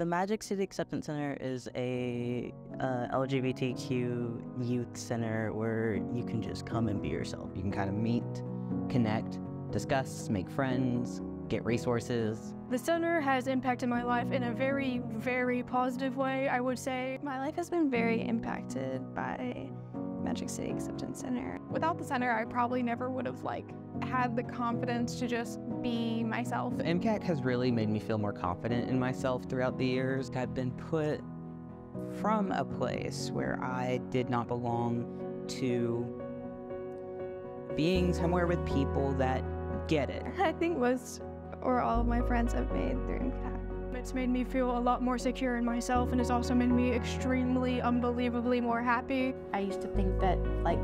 The Magic City Acceptance Center is a uh, LGBTQ youth center where you can just come and be yourself. You can kind of meet, connect, discuss, make friends, get resources. The center has impacted my life in a very, very positive way, I would say. My life has been very impacted by Magic City Acceptance Center. Without the center, I probably never would have like had the confidence to just be myself. MCAC has really made me feel more confident in myself throughout the years. I've been put from a place where I did not belong to being somewhere with people that get it. I think most or all of my friends have made through MCAC. It's made me feel a lot more secure in myself and it's also made me extremely, unbelievably more happy. I used to think that like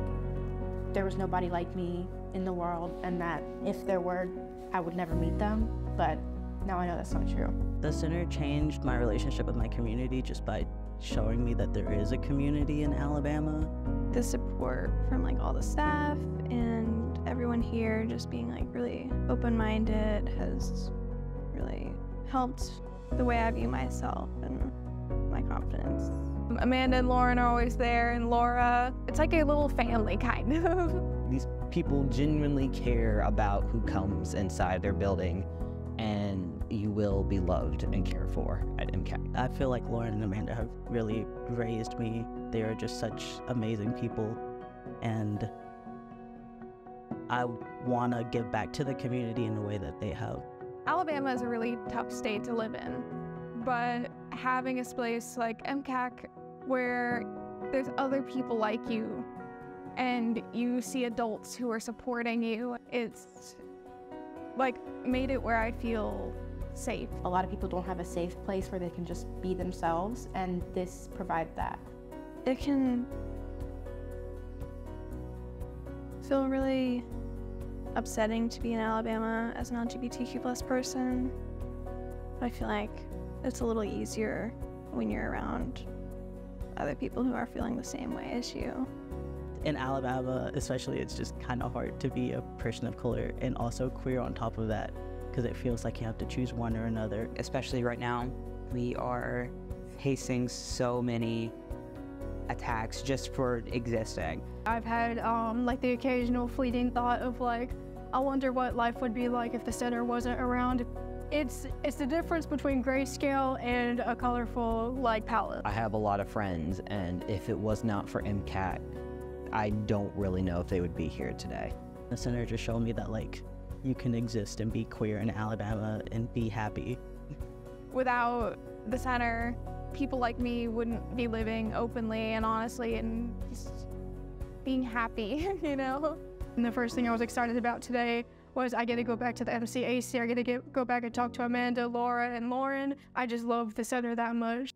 there was nobody like me in the world and that if there were, I would never meet them. But now I know that's not true. The center changed my relationship with my community just by showing me that there is a community in Alabama. The support from like all the staff and everyone here just being like really open-minded has really helped the way I view myself and my confidence. Amanda and Lauren are always there, and Laura. It's like a little family, kind of. These people genuinely care about who comes inside their building, and you will be loved and cared for at MCAC. I feel like Lauren and Amanda have really raised me. They are just such amazing people, and I want to give back to the community in the way that they have. Alabama is a really tough state to live in, but having a place like MCAC where there's other people like you and you see adults who are supporting you, it's like made it where I feel safe. A lot of people don't have a safe place where they can just be themselves, and this provides that. It can feel really upsetting to be in Alabama as an LGBTQ plus person. I feel like it's a little easier when you're around other people who are feeling the same way as you. In Alabama, especially, it's just kind of hard to be a person of color and also queer on top of that because it feels like you have to choose one or another. Especially right now, we are facing so many attacks just for existing. I've had um, like the occasional fleeting thought of like, I wonder what life would be like if the center wasn't around. It's it's the difference between grayscale and a colorful like palette. I have a lot of friends, and if it was not for MCAC, I don't really know if they would be here today. The center just showed me that like you can exist and be queer in Alabama and be happy. Without the center, people like me wouldn't be living openly and honestly and just being happy, you know? And the first thing I was excited about today was I get to go back to the MCAC. I get to get, go back and talk to Amanda, Laura, and Lauren. I just love the center that much.